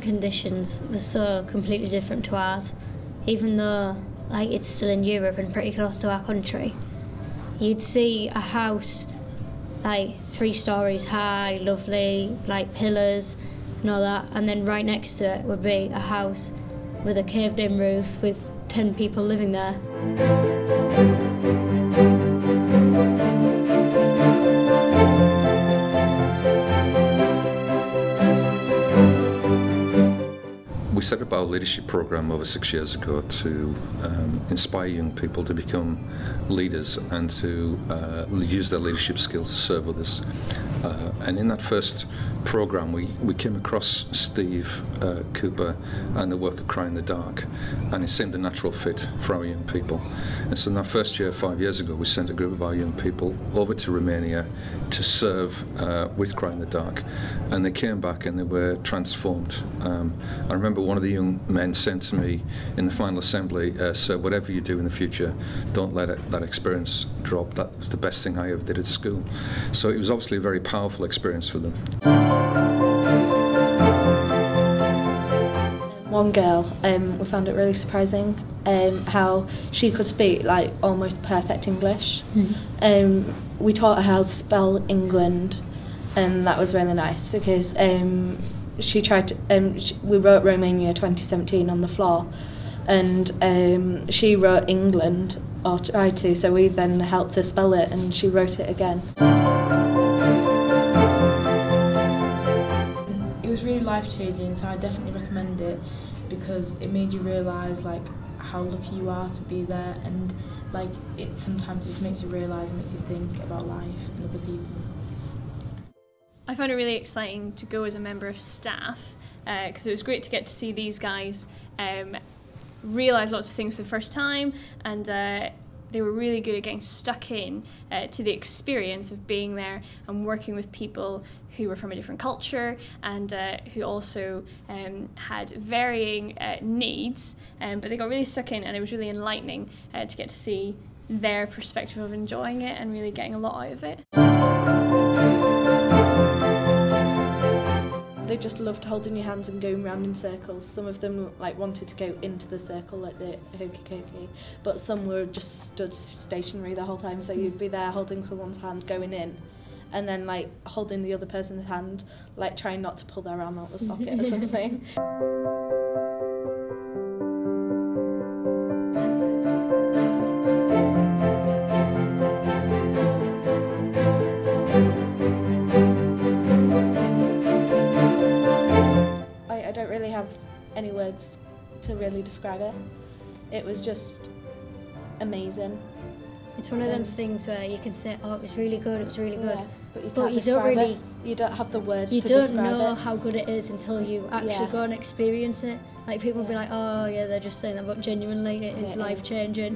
conditions were so completely different to ours, even though like it's still in Europe and pretty close to our country. You'd see a house like three stories high, lovely, like pillars and all that, and then right next to it would be a house with a caved in roof with 10 people living there. Set up our leadership program over six years ago to um, inspire young people to become leaders and to uh, use their leadership skills to serve others. Uh, and in that first program, we, we came across Steve uh, Cooper and the work of Cry in the Dark, and it seemed a natural fit for our young people. And so in our first year, five years ago, we sent a group of our young people over to Romania to serve uh, with Cry in the Dark, and they came back and they were transformed. Um, I remember one of the young men said to me in the final assembly, uh, "Sir, whatever you do in the future, don't let it, that experience drop. That was the best thing I ever did at school." So it was obviously a very powerful experience for them. One girl, um, we found it really surprising um, how she could speak like almost perfect English. Mm. Um, we taught her how to spell England, and that was really nice because um, she tried. To, um, sh we wrote Romania 2017 on the floor, and um, she wrote England or tried to. So we then helped her spell it, and she wrote it again. It was really life changing, so I definitely recommend it because it made you realise like how lucky you are to be there and like it sometimes just makes you realise and makes you think about life and other people. I found it really exciting to go as a member of staff because uh, it was great to get to see these guys um, realise lots of things for the first time and uh, they were really good at getting stuck in uh, to the experience of being there and working with people who were from a different culture and uh, who also um, had varying uh, needs, um, but they got really stuck in, and it was really enlightening uh, to get to see their perspective of enjoying it and really getting a lot out of it. Just loved holding your hands and going round in circles. Some of them like wanted to go into the circle like the hokey cokey, but some were just stood stationary the whole time. So hmm. you'd be there holding someone's hand going in, and then like holding the other person's hand, like trying not to pull their arm out the socket or something. Don't really have any words to really describe it. It was just amazing. It's one of them things where you can say, oh, it was really good, it was really good. Yeah, but you, But you don't really- it. You don't have the words You don't know it. how good it is until you actually Yeah. go and experience it. Like people will be like, oh yeah, they're just saying that, but genuinely it is It is. life changing.